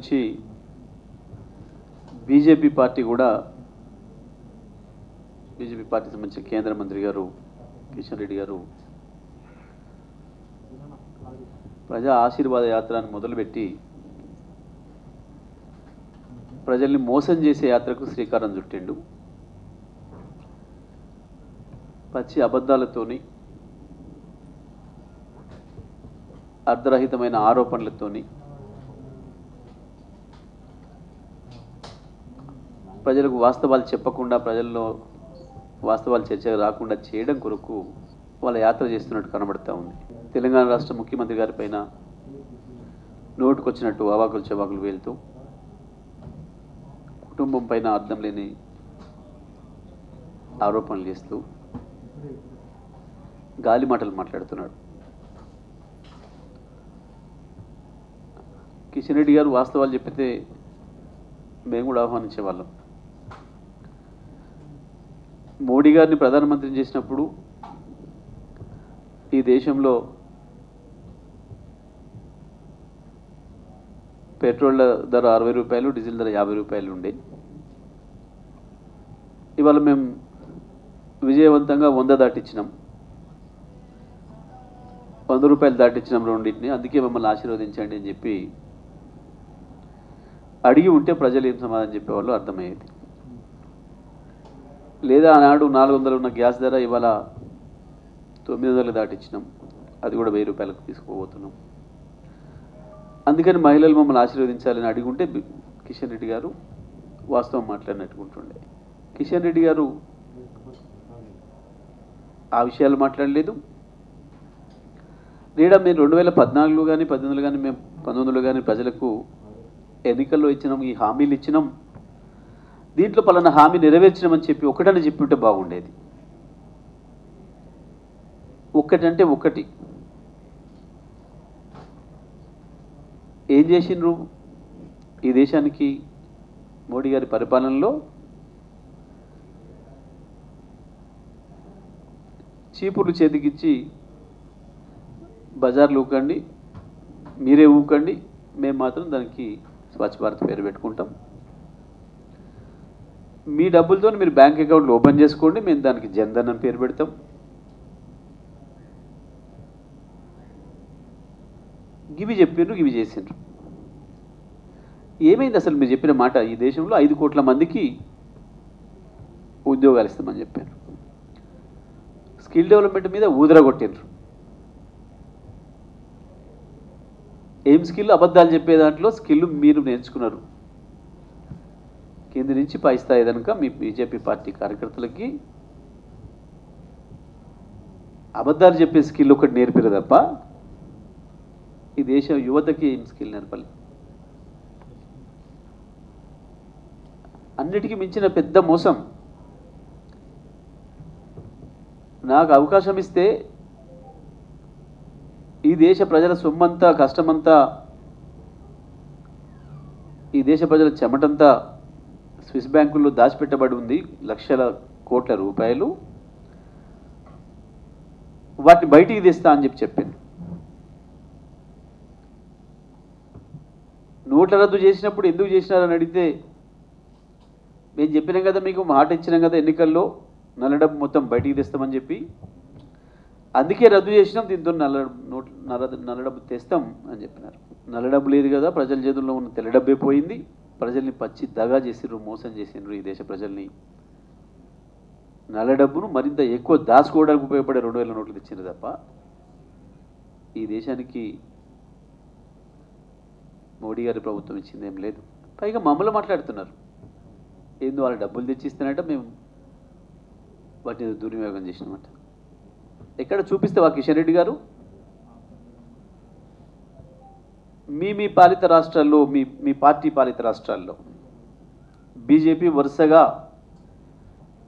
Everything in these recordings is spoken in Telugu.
నుంచి బీజేపీ పార్టీ కూడా బీజేపీ పార్టీ సంబంధించిన కేంద్ర మంత్రి గారు కిషన్ రెడ్డి గారు ప్రజా ఆశీర్వాద యాత్రను మొదలుపెట్టి ప్రజల్ని మోసం చేసే యాత్రకు శ్రీకారం చుట్టిండు. పచ్చి అబద్ధాలతోని అర్ధరహితమైన ఆరోపణలతోని ప్రజలకు వాస్తవాలు చెప్పకుండా ప్రజల్లో వాస్తవాలు చర్చ రాకుండా చేయడం కొరకు వాళ్ళ యాత్ర చేస్తున్నట్టు కనబడతా ఉంది. తెలంగాణ రాష్ట్ర ముఖ్యమంత్రి గారి పైన నోటుకొచ్చినట్టు అవాకులు చెవాకులు వేలుతూ కుటుంబం పైన అర్థం లేని ఆరోపణలు చేస్తూ గాలి మాటలు మాట్లాడుతున్నాడు. కిషన్ రెడ్డి గారు వాస్తవాలు చెప్పితే మేము కూడా ఆహ్వానించే వాళ్ళం. మోడీ గారిని ప్రధానమంత్రిని చేసినప్పుడు ఈ దేశంలో పెట్రోల్ ధర అరవై రూపాయలు డీజిల్ ధర యాభై రూపాయలు ఉండే. ఇవాళ మేము విజయవంతంగా వంద దాటించినాం వంద రూపాయలు దాటించినాం రెండింటిని. అందుకే మమ్మల్ని ఆశీర్వదించండి అని చెప్పి అడిగి ఉంటే ప్రజలు ఏం సమాధానం చెప్పేవాళ్ళు అర్థమయ్యేది. లేదా ఆనాడు నాలుగు వందలు ఉన్న గ్యాస్ ధర ఇవాళ తొమ్మిది వందలు దాటించినాం అది కూడా వెయ్యి రూపాయలకు తీసుకోబోతున్నాం. అందుకని మహిళలు మమ్మల్ని ఆశీర్వదించాలని అడిగి ఉంటే కిషన్ రెడ్డి గారు వాస్తవం మాట్లాడినట్టుకుంటుండే. కిషన్ రెడ్డి గారు ఆ విషయాలు మాట్లాడలేదు. లేదా మేము రెండు వేల పద్నాలుగులో కానీ పద్దెనిమిదిలో కానీ మేము పంతొమ్మిదిలో కానీ ప్రజలకు ఎన్నికల్లో ఇచ్చినాం ఈ హామీలు ఇచ్చినాం. దీంట్లో పలానా హామీ నెరవేర్చినామని చెప్పి ఒకటని చెప్పింటే బాగుండేది. ఒక్కటంటే ఒకటి. ఏం చేసిండ్రు? ఈ దేశానికి మోడీ గారి పరిపాలనలో చీపుర్లు చేతికిచ్చి బజార్లు ఊకండి మీరే ఊకండి మేము మాత్రం దానికి స్వచ్ఛ భారత్ పేరు పెట్టుకుంటాం. మీ డబ్బులతో మీరు బ్యాంక్ అకౌంట్లు ఓపెన్ చేసుకోండి మేము దానికి జన్ధన్ అని పేరు పెడతాం. గివి చెప్పిండ్రు గివి చేసిండ్రు. ఏమైంది అసలు మీరు చెప్పిన మాట? ఈ దేశంలో ఐదు కోట్ల మందికి ఉద్యోగాలు ఇస్తామని చెప్పారు. స్కిల్ డెవలప్మెంట్ మీద ఊదరగొట్టిండ్రు ఏం స్కిల్? అబద్ధాలు చెప్పే దాంట్లో స్కిల్ మీరు నేర్చుకున్నారు. కింది నుంచి పై స్థాయి కనుక మీ బీజేపీ పార్టీ కార్యకర్తలకి అబద్ధాలు చెప్పే స్కిల్ ఒకటి నేర్పారు తప్ప ఈ దేశం యువతకి ఏం స్కిల్ నేర్పాలి. అన్నిటికీ మించిన పెద్ద మోసం నాకు అవకాశం ఇస్తే ఈ దేశ ప్రజల సొమ్మంతా కష్టమంతా ఈ దేశ ప్రజల చెమటంతా స్విస్ బ్యాంకుల్లో దాచిపెట్టబడి ఉంది లక్షల కోట్ల రూపాయలు. వాటిని బయటికి తీస్తా అని చెప్పి చెప్పింది నోట్ల రద్దు చేసినప్పుడు ఎందుకు చేసినారని అడిగితే మేము చెప్పినాం కదా మీకు మాట ఇచ్చినాం కదా ఎన్నికల్లో నల్ల డబ్బు మొత్తం బయటికి తెస్తామని చెప్పి. అందుకే రద్దు చేసినాం దీంతో నల్ల నోట్ నల్ల నల్ల డబ్బు తెస్తాం అని చెప్పినారు. నల్ల డబ్బు లేదు కదా ప్రజల చేతుల్లో ఉన్న తెల్ల డబ్బే పోయింది. ప్రజల్ని పచ్చి దగా చేసిండ్రు మోసం చేసిండ్రు ఈ దేశ ప్రజల్ని. నల్ల డబ్బును మరింత ఎక్కువ దాచుకోవడానికి ఉపయోగపడే రెండు వేల నోట్లు తెచ్చింది తప్ప ఈ దేశానికి మోడీ గారి ప్రభుత్వం ఇచ్చింది ఏం లేదు. పైగా మమ్మల్ని మాట్లాడుతున్నారు. ఏందో వాళ్ళ డబ్బులు తెచ్చిస్తానంటే మేము వాటిని దుర్వినియోగం చేసినామంట. ఎక్కడ చూపిస్తే వా కిషన్ రెడ్డి గారు? మీ మీ పాలిత రాష్ట్రాల్లో మీ మీ పార్టీ పాలిత రాష్ట్రాల్లో. బీజేపీ వరుసగా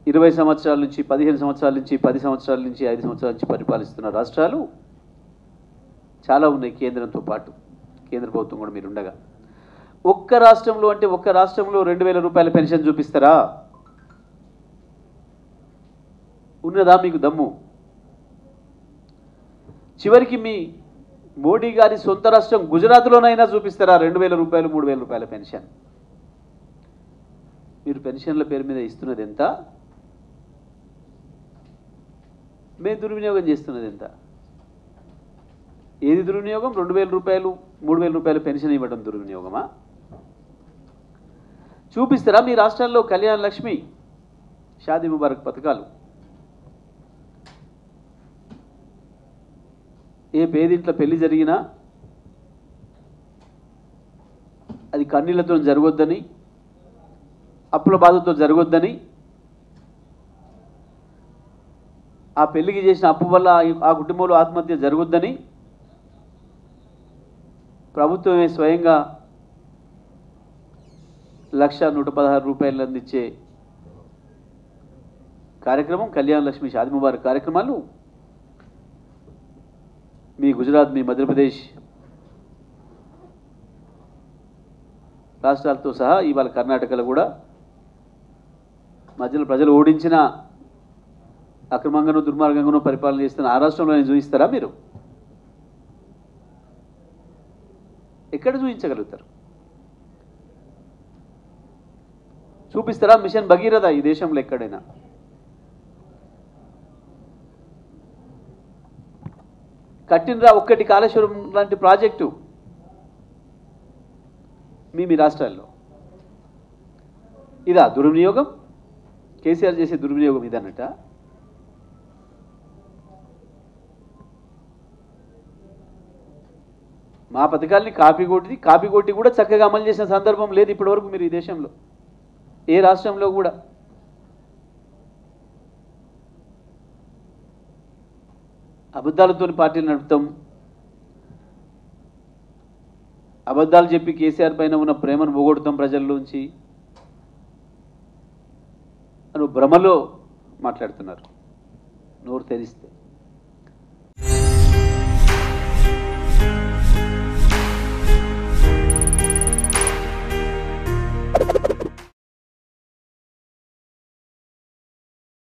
ఇరవై సంవత్సరాల నుంచి పదిహేను సంవత్సరాల నుంచి పది సంవత్సరాల నుంచి ఐదు సంవత్సరాల నుంచి పరిపాలిస్తున్న రాష్ట్రాలు చాలా ఉన్నాయి కేంద్రంతో పాటు. కేంద్ర ప్రభుత్వం కూడా మీరు ఉండగా. ఒక్క రాష్ట్రంలో అంటే ఒక్క రాష్ట్రంలో రెండు వేల రూపాయల పెన్షన్ చూపిస్తారా? ఉన్నదా మీకు దమ్ము? చివరికి మీ మోడీ గారి సొంత రాష్ట్రం గుజరాత్లోనైనా చూపిస్తారా? రెండు వేల రూపాయలు మూడు వేల రూపాయల పెన్షన్. మీరు పెన్షన్ల పేరు మీద ఇస్తున్నది ఎంత? మేము దుర్వినియోగం చేస్తున్నది ఎంత? ఏది దుర్వినియోగం? రెండు వేల రూపాయలు మూడు వేల రూపాయల పెన్షన్ ఇవ్వడం దుర్వినియోగమా? చూపిస్తారా మీ రాష్ట్రాల్లో కళ్యాణ లక్ష్మి షాది ముబారక్ పథకాలు? ఏ పేదింట్లో పెళ్ళి జరిగినా అది కన్నీళ్ళతో జరగొద్దని అప్పుల బాధతో జరగొద్దని ఆ పెళ్ళికి చేసిన అప్పు వల్ల ఆ- కుటుంబంలో ఆత్మహత్య జరగొద్దని ప్రభుత్వమే స్వయంగా లక్ష నూట పదహారు రూపాయలు అందించే కార్యక్రమం కళ్యాణ లక్ష్మి షాది ముబారక్ కార్యక్రమాలు మీ గుజరాత్ మీ మధ్యప్రదేశ్ రాష్ట్రాలతో సహా ఇవాళ కర్ణాటకలో కూడా మధ్యలో ప్రజలు ఓడించిన అక్రమంగానూ దుర్మార్గంగానూ పరిపాలన చేస్తున్న ఆ రాష్ట్రంలోనే చూపిస్తారా మీరు? ఎక్కడ చూపించగలుగుతారు? చూపిస్తారా? మిషన్ భగీరథ ఈ దేశంలో ఎక్కడైనా? కట్టినరా ఒక్కటి కాళేశ్వరం లాంటి ప్రాజెక్టు? మీ మీ రాష్ట్రాల్లో. ఇదా దుర్వినియోగం? కేసీఆర్ చేసే దుర్వినియోగం ఇదన్నట మా పథకాల్ని కాపీ కొట్టి కాపీ కొట్టి కూడా చక్కగా అమలు చేసిన సందర్భం లేదు ఇప్పటివరకు మీరు ఈ దేశంలో. ఏ రాష్ట్రంలో కూడా. అబద్ధాలతో పార్టీని నడుపుతాం. అబద్ధాలు చెప్పి కేసీఆర్ పైన ఉన్న ప్రేమను పోగొడతాం ప్రజల్లోంచి అని భ్రమలో మాట్లాడుతున్నారు. నోరు తెరిస్తే.